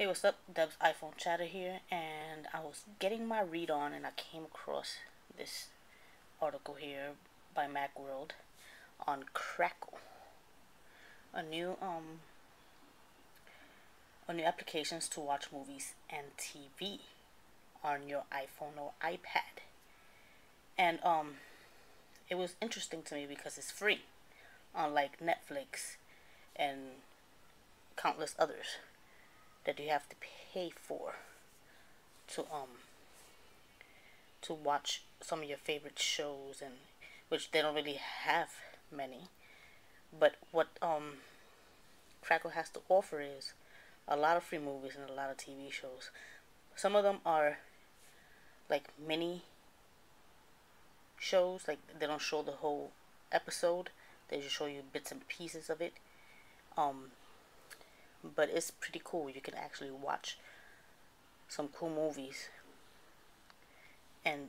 Hey, what's up? Deb's iPhone Chatter here, and I was getting my read on, and I came across this article here by Macworld on Crackle, a new um, a new applications to watch movies and TV on your iPhone or iPad, and um, it was interesting to me because it's free, unlike Netflix and countless others that you have to pay for to um to watch some of your favorite shows and which they don't really have many. But what um Crackle has to offer is a lot of free movies and a lot of TV shows. Some of them are like mini shows like they don't show the whole episode. They just show you bits and pieces of it. Um but it's pretty cool. You can actually watch some cool movies and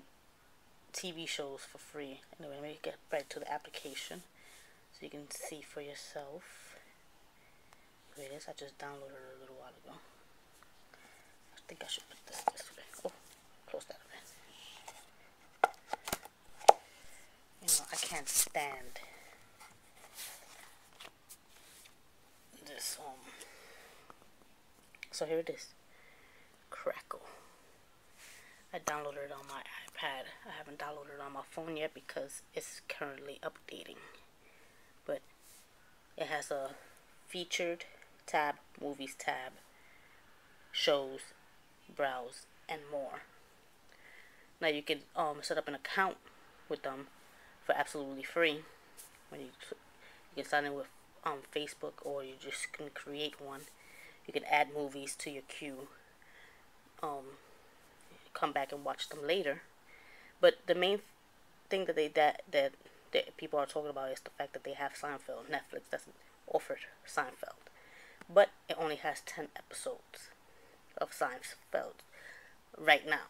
TV shows for free. Anyway, let me get back to the application so you can see for yourself. Here it is. I just downloaded it a little while ago. I think I should put this this way. Oh, close that a bit. You know, I can't stand this um so here it is. Crackle. I downloaded it on my iPad. I haven't downloaded it on my phone yet because it's currently updating. But it has a featured tab, movies tab, shows, browse, and more. Now you can um, set up an account with them for absolutely free. When you you can sign in with um, Facebook or you just can create one you can add movies to your queue. Um, come back and watch them later. But the main thing that they that that that people are talking about is the fact that they have Seinfeld. Netflix doesn't offer Seinfeld, but it only has ten episodes of Seinfeld right now.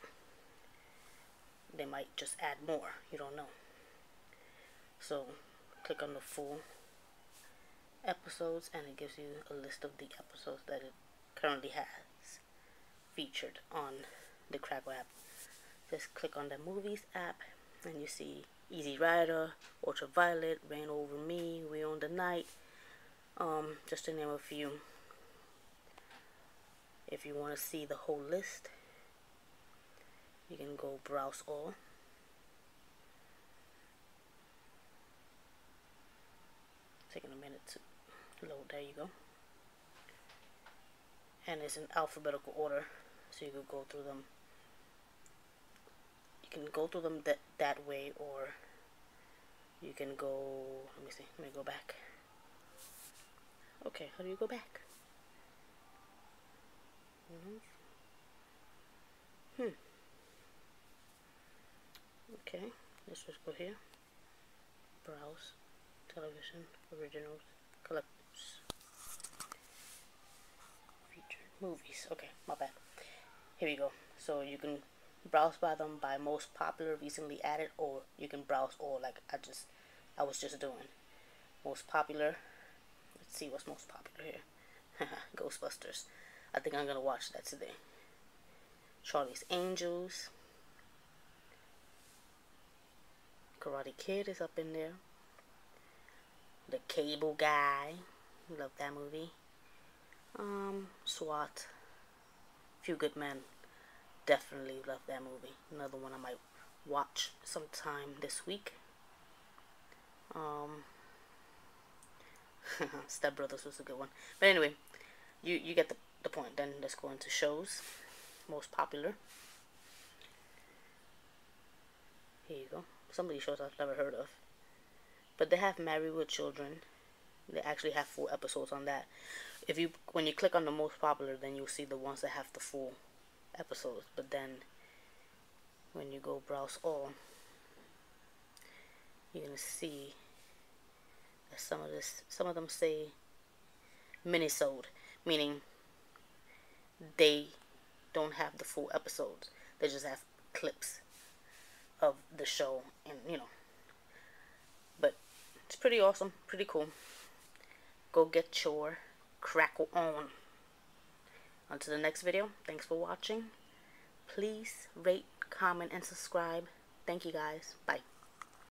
They might just add more. You don't know. So click on the full episodes and it gives you a list of the episodes that it currently has featured on the Crackle app. Just click on the movies app and you see Easy Rider, Ultraviolet, Reign Over Me, We Own the Night, um, just to name a few. If you want to see the whole list, you can go browse all. Taking a minute to there you go. And it's in alphabetical order so you can go through them. You can go through them that that way or you can go let me see let me go back. Okay how do you go back? Mm-hmm. hmm. Okay let's just go here. Browse television originals collect movies. Okay, my bad. Here we go. So you can browse by them by most popular, recently added, or you can browse all like I just, I was just doing. Most popular. Let's see what's most popular here. Ghostbusters. I think I'm gonna watch that today. Charlie's Angels. Karate Kid is up in there. The Cable Guy. Love that movie. Um, SWAT. Few Good Men. Definitely love that movie. Another one I might watch sometime this week. Um, Step Brothers was a good one. But anyway, you, you get the, the point. Then let's go into shows. Most popular. Here you go. Some of these shows I've never heard of. But they have Married with Children. They actually have full episodes on that. If you when you click on the most popular then you'll see the ones that have the full episodes. But then when you go browse all you're gonna see that some of this some of them say minisode meaning they don't have the full episodes. They just have clips of the show and you know. But it's pretty awesome pretty cool go get your crackle on. Until the next video, thanks for watching. Please rate, comment, and subscribe. Thank you guys. Bye.